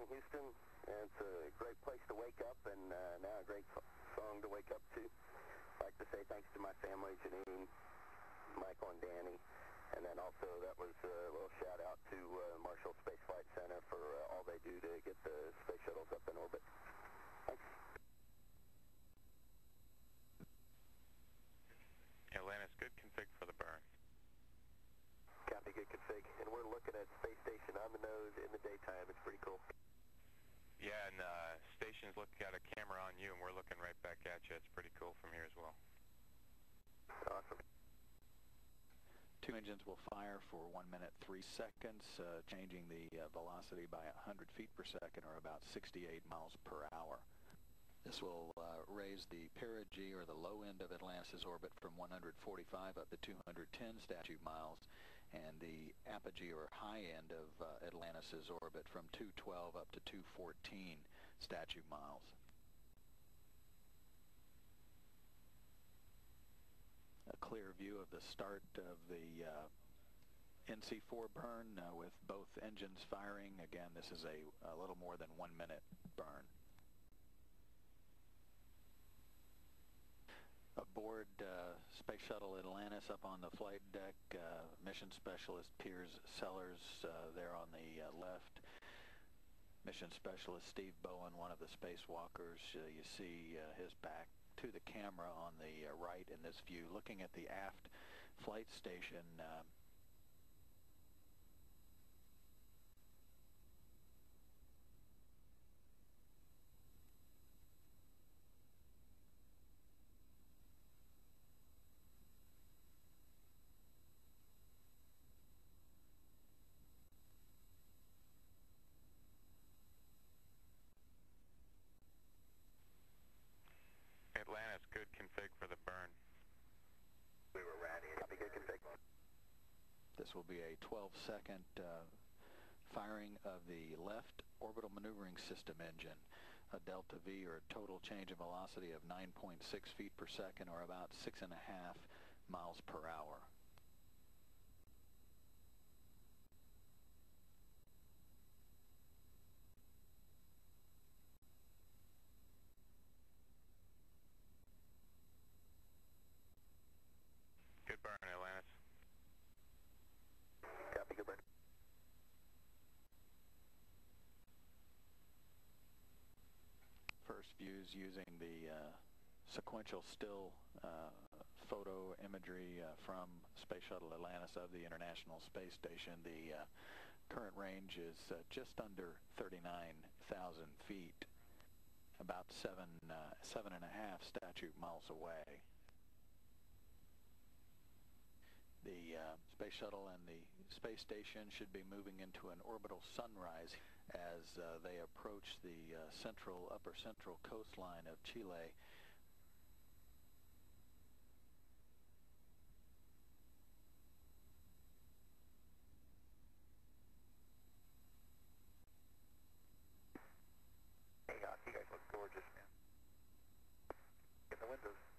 morning, Houston. It's a great place to wake up and uh, now a great song to wake up to. I'd like to say thanks to my family, Janine, Michael, and Danny. And then also that was a little shout out to uh, Marshall Space Flight Center for uh, all they do to get the space shuttles up in orbit. Thanks. Atlantis, good config for the burn. Copy, good config. And we're looking at space station on the nose in the daytime. It's pretty cool. Yeah, and uh, station's looking got a camera on you, and we're looking right back at you. It's pretty cool from here as well. Awesome. Two engines will fire for 1 minute 3 seconds, uh, changing the uh, velocity by 100 feet per second or about 68 miles per hour. This will uh, raise the perigee or the low end of Atlantis' orbit from 145 up to 210 statute miles and the apogee or high end of uh, Atlantis' orbit from 212 up to 214 statute miles. A clear view of the start of the uh, NC4 burn uh, with both engines firing. Again, this is a, a little more than one minute burn. Aboard uh, Shuttle Atlantis up on the flight deck, uh, mission specialist Piers Sellers uh, there on the uh, left. Mission specialist Steve Bowen, one of the spacewalkers. Uh, you see uh, his back to the camera on the right in this view, looking at the aft flight station. Atlantis, good config for the burn. We were ready. Copy, good config. This will be a 12-second uh, firing of the left orbital maneuvering system engine, a delta V or total change in velocity of 9.6 feet per second or about six and a half miles per hour. Good burn, Atlantis. Copy, good burn. Using the uh, sequential still uh, photo imagery uh, from Space Shuttle Atlantis of the International Space Station. The uh, current range is uh, just under 39,000 feet, about seven, uh, seven and a half statute miles away. The space shuttle and the space station should be moving into an orbital sunrise as uh, they approach the uh, central, upper central coastline of Chile. Hey, uh, you guys look gorgeous, man. In the windows.